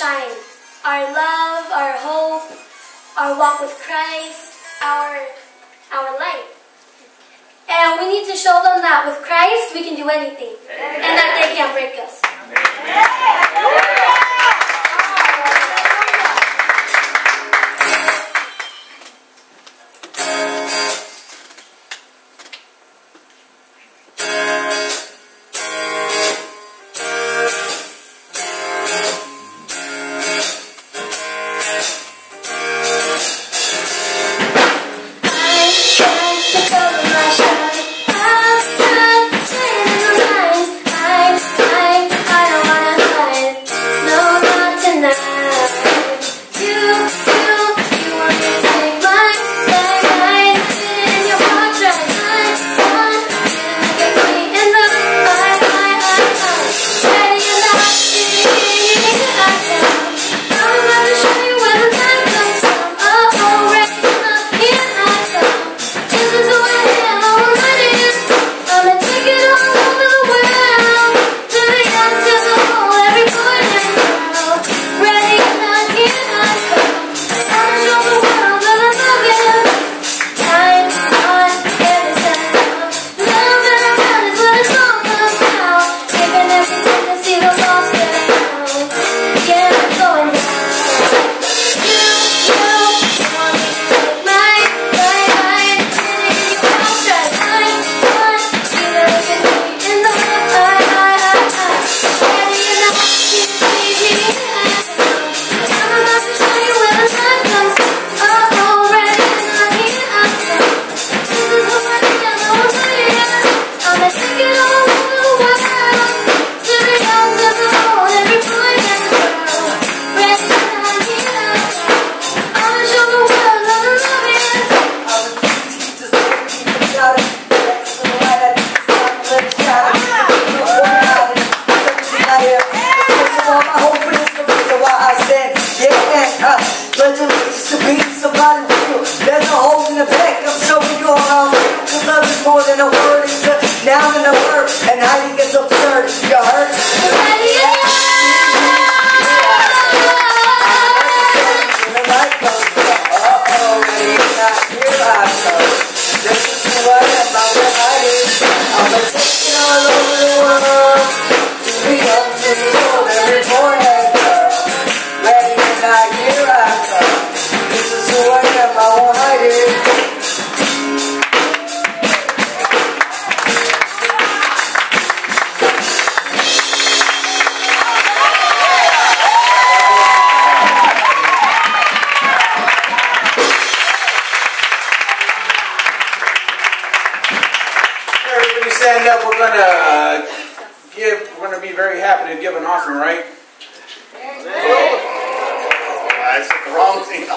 shine. Our love, our hope, our walk with Christ, our our light. And we need to show them that with Christ we can do anything. And that they can't break us. more than a word, it's a now and a verb, and hiding is absurd. You're hurt. Stand up, we're going to give, we're going to be very happy to give an offering, right? Oh, that's the wrong thing.